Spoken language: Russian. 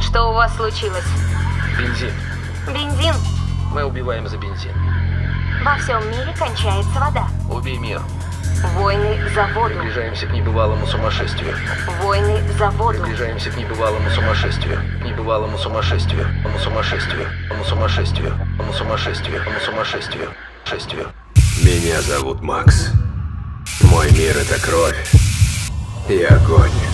Капитан, что у вас случилось? Бензин. Бензин. Мы убиваем за бензин. Во всем мире кончается вода. Убей мир. Войны за воду. Приближаемся к небывалому сумасшествию. Войны за воду. Приближаемся к небывалому сумасшествию. К небывалому сумасшествию. Ому сумасшествию. Ому сумасшествию. Ому сумасшествию. Ому сумасшествию. Шествию. Меня зовут Макс. Мой мир — это кровь и огонь.